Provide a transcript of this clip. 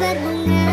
berbunga